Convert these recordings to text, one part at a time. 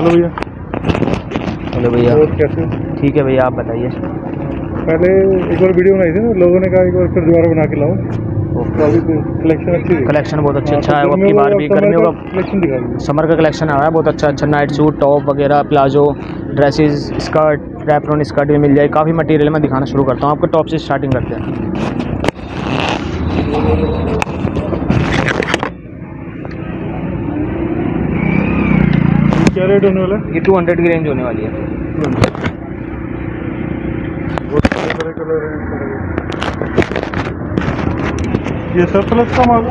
Hello भैया। Hello भैया। और कैसे ठीक है भैया आप बताइए। पहले एक बार वीडियो बनाई थी ना लोगों ने कहा एक बार फिर दोबारा बना के लाओ तो कलेक्शन अच्छी कलेक्शन बहुत अच्छा हाँ, अच्छा है। तो वो आपकी बार भी गर्मियों का कलेक्शन समर का कलेक्शन आया है बहुत अच्छा अच्छा नाइट सूट टॉप वगैरह palazzo dresses skirt wraparound skirt भी मिल जाए काफ़ी मटेरियल मैं दिखाना शुरू करता हूँ। आपको टॉप से स्टार्टिंग करते हैं। रेट होने वाला है? ये टू हंड्रेड की रेंज होने वाली है। सारे सारे ये सब प्लस का माल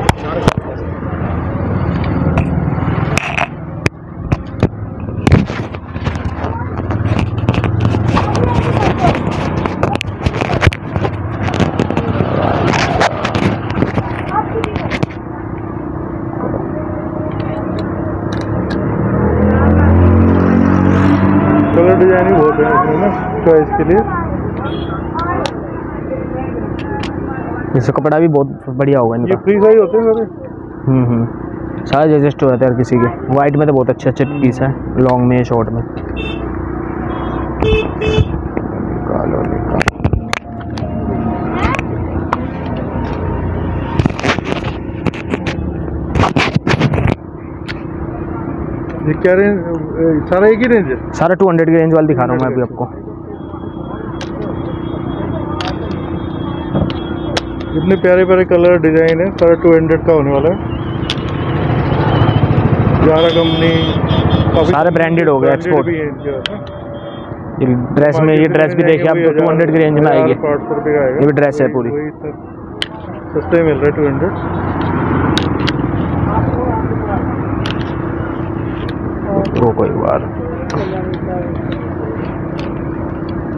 डिज़ाइन ही बहुत है इसमें ना चॉइस के लिए। इसका कपड़ा भी बहुत बढ़िया होगा इनका। ये फ्री साइज़ होते हैं सारे हम्म हम्म। सारे एडजस्ट हो जाते हैं हर किसी के। व्हाइट में तो बहुत अच्छे अच्छे पीस है लॉन्ग में शॉर्ट में। ये क्या रेंज सारा एक ही रेंज है? सारा टू हंड्रेड की रेंज वाला दिखा रहा हूँ मैं अभी आपको। इतने प्यारे प्यारे कलर डिज़ाइन है सारा टू हंड्रेड का होने वाला है। जारा कंपनी सारे branded हो गए, हाँ। ये ड्रेस में ये ड्रेस भी देखिए आप टू हंड्रेड की रेंज में आएगी। ये भी dress है पूरी। सस्ते मिल रहा है टू हंड्रेड रोको एक बार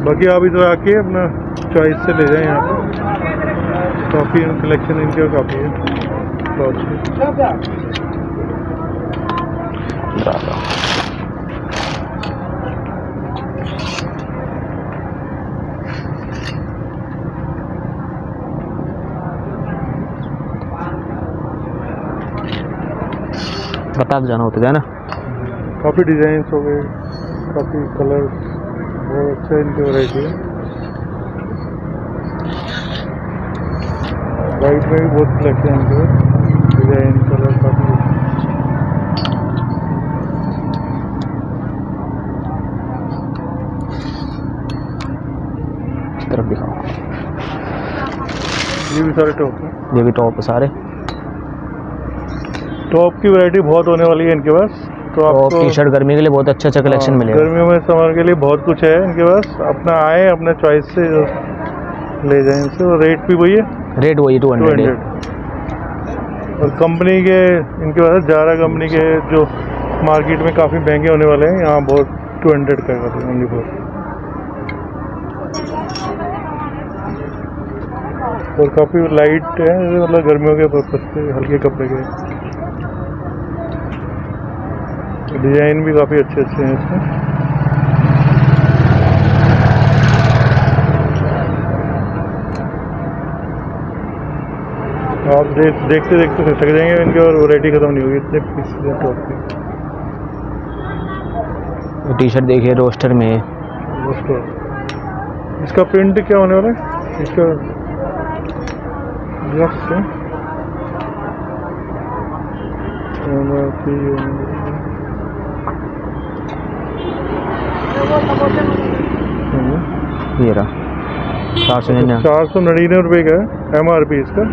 बाकी आप इधर आके अपना चॉइस से ले जाएँ यहाँ पे। काफ़ी कलेक्शन इनका काफ़ी है। बता जाना होता है ना? काफ़ी डिज़ाइन हो गए काफ़ी कलर बहुत अच्छा इनकी वैरायटी है। वाइट में भी बहुत कलेक्शन है इनके। डिज़ाइन कलर काफ़ी तरफ़ दिखाओ ये भी सारे टॉप हैं। ये भी टॉप है सारे। टॉप की वैरायटी बहुत होने वाली है इनके पास। तो टॉप आपको टी शर्ट गर्मी के लिए बहुत अच्छा अच्छा कलेक्शन हाँ, मिलेगा गर्मियों में समर के लिए बहुत कुछ है इनके पास। अपना आए अपने चॉइस से ले जाएँ इनसे। और रेट भी वही है। रेट वही टू हंड्रेड हंड्रेड और कंपनी के इनके पास जारा कंपनी के जो मार्केट में काफ़ी महँगे होने वाले हैं यहाँ बहुत टू हंड्रेड का करते हैं ओनली फॉर और काफ़ी लाइट है मतलब गर्मियों के पर्पज से हल्के कपड़े के। डिज़ाइन भी काफ़ी अच्छे अच्छे हैं इसमें। आप देख देखते देखते थक जाएँगे इनके और वैरायटी खत्म नहीं होगी इतने पीस टॉप के। टी शर्ट देखिए रोस्टर में। दोस्तों इसका प्रिंट क्या होने वाला है? इसका ग्लव्स है MRP, हम्म। ये रहा चार सौ निन्यानवे। चार सौ नड़िनवे रुपये का है एम आर पी इसका।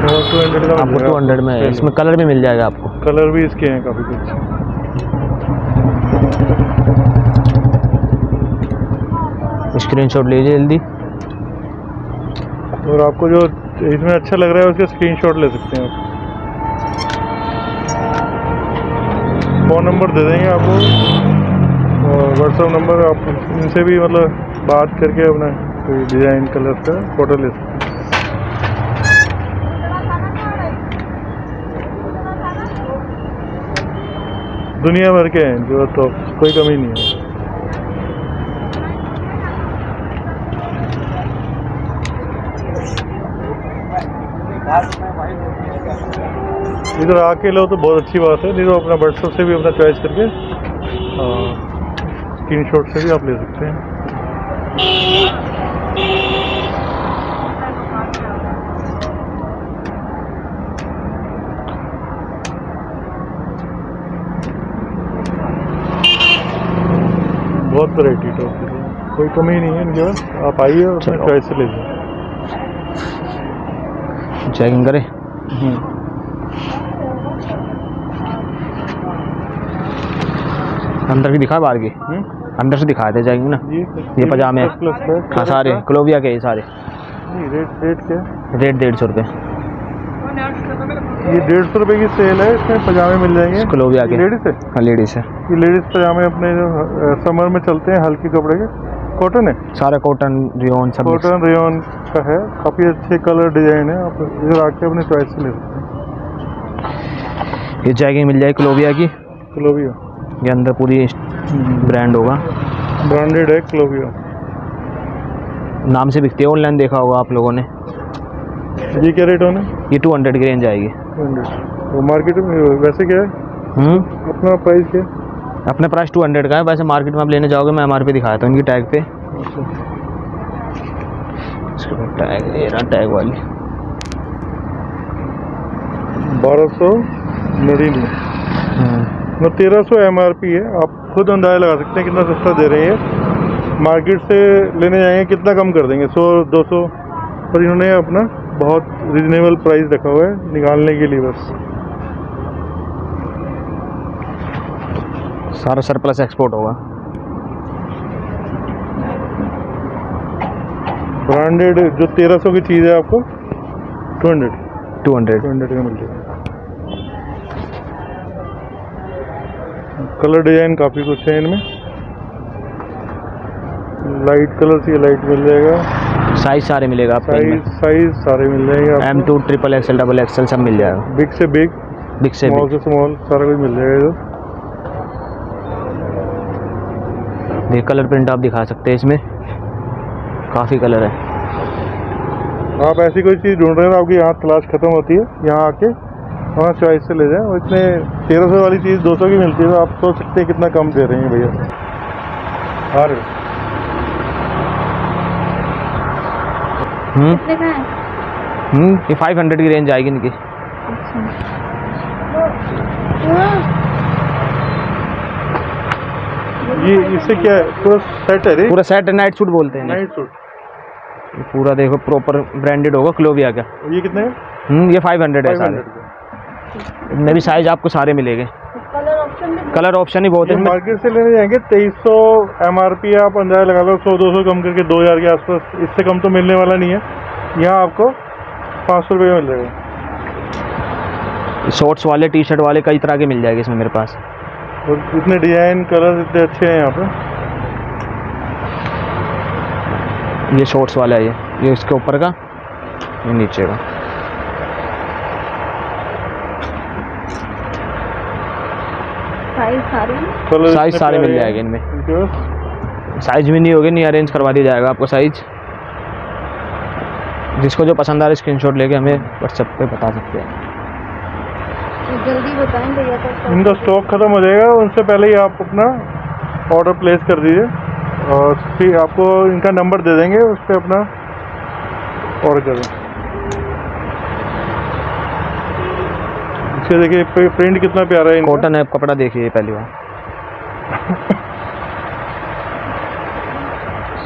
टू हंड्रेड का आपको टू हंड्रेड में इसमें कलर भी मिल जाएगा आपको। कलर भी इसके हैं काफ़ी कुछ। स्क्रीनशॉट लीजिए जल्दी। और आपको जो इसमें अच्छा लग रहा है उसका स्क्रीनशॉट ले सकते हैं आप। फ़ोन नंबर दे देंगे आपको। और व्हाट्सअप नंबर आप इनसे भी मतलब बात करके अपना कोई डिज़ाइन कलर का फ़ोटो ले सकते हैं। दुनिया भर के हैं जो तो कोई कमी नहीं है। इधर आके लो तो बहुत अच्छी बात है। नहीं तो अपना व्हाट्सएप से भी अपना चॉइस करके स्क्रीन शॉट से भी आप ले सकते हैं बहुत वैरायटी टॉप की कोई कमी नहीं है इनके पास। आप आइए और अपने चॉइस से ले लीजिए। चेकिंग करें। अंदर की दिखा बाहर की। हम्म? अंदर से दिखा दे जाएँगे ना। ये ये पजामे हैं। सारे। क्लोविया के ये सारे। रेट रेट क्या? रेट डेढ़ सौ रुपये ये डेढ़ सौ रुपए की सेल है इसमें पजामे मिल जाएँगे। क्लोविया के लेडीज़ है हाँ लेडीज़ है ये लेडीज़ पजामे अपने जो समर में चलते हैं हल्के कपड़े के। कॉटन है? सारा कॉटन रियोन सब कॉटन रेयन का है। काफ़ी अच्छे कलर डिज़ाइन है। आप इधर आके अपने चॉइस से ले सकते हैं। ये जैगिंग मिल जाएगी क्लोविया की। क्लोविया ये अंदर पूरी ब्रांड होगा। ब्रांडेड है क्लोविया नाम से बिकती है ऑनलाइन देखा होगा आप लोगों ने। ये क्या रेट होने ये टू हंड्रेड की रेंज आएगी। तो मार्केट में वैसे क्या है? हम्म? अपना प्राइस क्या अपना प्राइस टू हंड्रेड का है। वैसे मार्केट में आप लेने जाओगे मैं एम आर पी दिखाया था उनकी टैग पे। टैग ये रहा टैग वाली। बारह सौ नड़िनवे हम्म, तेरह सौ एम आर पी है। आप खुद अंदाज़ा लगा सकते हैं कितना सस्ता दे रहे हैं। मार्केट से लेने जाएँगे कितना कम कर देंगे? सौ दो सौ। पर इन्होंने अपना बहुत रिजनेबल प्राइस रखा हुआ है निकालने के लिए बस। सारा सरप्लस एक्सपोर्ट होगा। ब्रांडेड जो तेरह सौ की चीज़ है आपको two hundred two hundred two hundred का मिल जाएगा। कलर डिज़ाइन काफ़ी कुछ है इनमें। लाइट कलर से लाइट मिल जाएगा। साइज़ सारे मिलेगा आपको साइज़ साइज़ सारे मिल जाएँगे M to triple XL double XL सब मिल जाएगा। बिग से बिग बिग से स्मॉल से स्मॉल सारा कुछ मिल जाएगा इधर। ये कलर प्रिंट आप दिखा सकते हैं इसमें। काफ़ी कलर है। आप ऐसी कोई चीज़ ढूंढ रहे हैं तो आपकी यहाँ तलाश खत्म होती है यहाँ आके वहाँ चॉइस से ले जाएँ। और इतने तेरह सौ वाली चीज़ दो सौ की मिलती है तो आप सोच सकते हैं कितना कम दे रहे हैं भैया। हो। हम्म? कितने का है। हम्म ये फाइव हंड्रेड की रेंज आएगी इनकी। ये इससे क्या है? पूरा सेट है पूरा सेट नाइट सूट बोलते हैं नाइट सूट ये पूरा देखो प्रॉपर ब्रांडेड होगा क्लोविया का। ये कितने है? हम्म ये फाइव हंड्रेड है सारे। इनमें भी साइज़ आपको सारे मिलेंगे। कलर ऑप्शन ही बहुत है मार्केट से लेने जाएँगे तेईस सौ एम आर पी आप अंदाज़ा लगा लो सौ दो सौ कम करके दो हज़ार के आसपास इससे कम तो मिलने वाला नहीं है। यहाँ आपको पाँच सौ रुपये मिल जाएगा। शॉर्ट्स वाले टी शर्ट वाले कई तरह के मिल जाएँगे इसमें मेरे पास। और इतने डिज़ाइन कलर इतने अच्छे हैं यहाँ पे। ये शॉर्ट्स वाला है ये। ये इसके ऊपर का ये नीचे का। साइज़ सारे। साइज़ सारे मिल जाएँगे इनमें। साइज़ भी नहीं होगी नहीं अरेंज करवा दिया जाएगा आपको साइज़ जिसको जो पसंद आ रहा है स्क्रीनशॉट लेके हमें व्हाट्सएप पे बता सकते हैं। तो जल्दी बताएँ भैया तो इनका स्टॉक खत्म हो जाएगा उनसे पहले ही आप अपना ऑर्डर प्लेस कर दीजिए। और फिर आपको इनका नंबर दे देंगे उस पर अपना ऑर्डर कर इसके देखिए प्रिंट कितना प्यारा है कॉटन है कपड़ा देखिए पहली बार।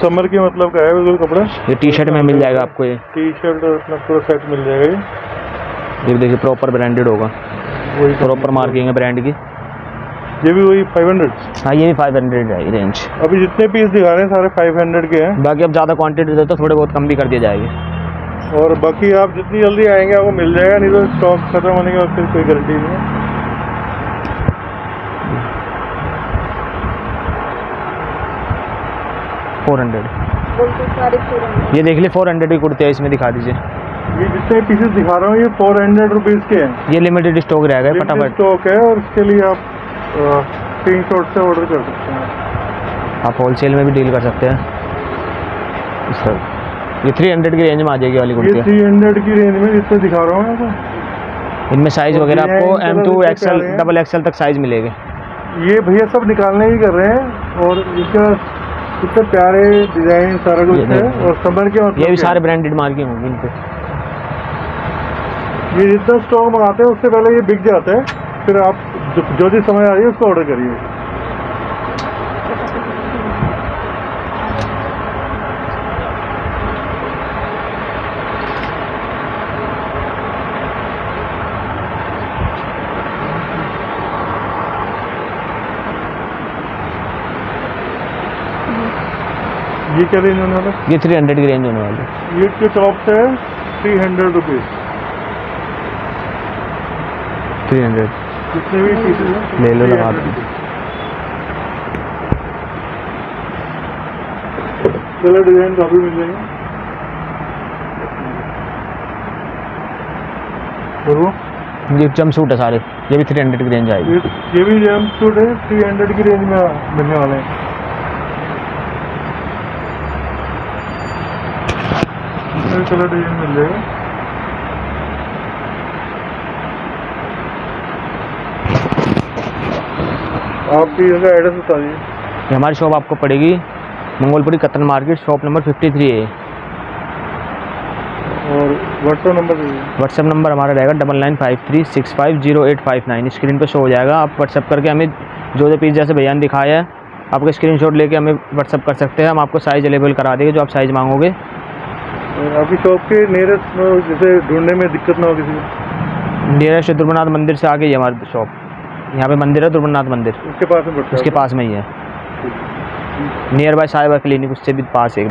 समर के मतलब का है बिल्कुल कपड़ा? ये टी शर्ट में मिल जाएगा आपको ये। टी शर्ट और अपना पूरा सेट मिल जाएगा ये। ये देखिए प्रॉपर ब्रांडेड होगा। वही प्रॉपर मार्किंग है ब्रांड की। ये भी वही 500 हाँ ये भी फाइव हंड्रेड है रेंज अभी जितने पीस दिखा रहे हैं सारे 500 के हैं। बाकी अब ज़्यादा क्वांटिटी दे तो थोड़े बहुत कम भी कर दिए जाएँगे। और बाकी आप जितनी जल्दी आएँगे आपको मिल जाएगा नहीं तो स्टॉक खत्म होने के बाद फिर कोई गारंटी नहीं है। फोर हंड्रेड पूरे ये देख ली फोर हंड्रेड की कुर्ती है इसमें दिखा दीजिए। ये जितने पीसेस दिखा रहा हूँ ये फोर हंड्रेड रुपीज़ के हैं। ये लिमिटेड स्टॉक रहेगा फटाफट। स्टॉक है और इसके लिए आप स्क्रीन शॉट से ऑर्डर कर सकते हैं। आप होलसेल में भी डील कर सकते हैं। सर ये थ्री हंड्रेड की रेंज में आ जाएगी वाली कुर्ती। थ्री हंड्रेड की रेंज में जितने दिखा रहा हूँ आपको इनमें साइज़ वगैरह आपको M to XL double XL तक साइज़ मिलेगा। ये भैया सब निकालने ही कर रहे हैं और इसका इतने प्यारे डिज़ाइन सारा कुछ है और समर के मतलब ये भी सारे ब्रांडेड माल के होंगे इन पे ये जितना स्टॉक मंगाते हैं उससे पहले ये बिक जाता है फिर आप जो जो भी समय आ रही है उसको ऑर्डर करिए। ये क्या रेंज होने वाला ये थ्री हंड्रेड की रेंज होने वाली है। ये के टॉप से three hundred rupees three hundred जितने भी पीसेज हैं ले लो, लगा। कलर डिज़ाइन काफ़ी मिल जाएँगे। ये जम सूट है सारे। ये भी थ्री हंड्रेड की रेंज आएगी। ये ये भी जैम सूट है थ्री हंड्रेड की रेंज में मिलने वाले हैं। इसमें कलर डिज़ाइन मिल जाएगा आपकी जगह एड्रेस बता दीजिए हमारी शॉप आपको पड़ेगी मंगोलपुरी कतन market shop number fifty three है और व्हाट्सएप नंबर दीजिए। व्हाट्सएप नंबर हमारा रहेगा double nine five three six five zero eight five nine screen पर शो हो जाएगा। आप व्हाट्सएप करके हमें जो जो पीस जैसे बयान दिखाया है आपका स्क्रीनशॉट लेके हमें व्हाट्सअप कर सकते हैं। हम आपको साइज़ अवेलेबल करा देंगे जो आप साइज़ मांगोगे। आपकी शॉप के नियरेस्ट जैसे ढूँढने में दिक्कत ना हो किसी को? नियरेस्ट ध्रुवनाथ मंदिर से आगे ही हमारी शॉप यहाँ पे मंदिर है ध्रुवनाथ मंदिर। उसके पास में उसके पास में ही है। नियर बाय साहिबा क्लिनिक उससे भी पास है।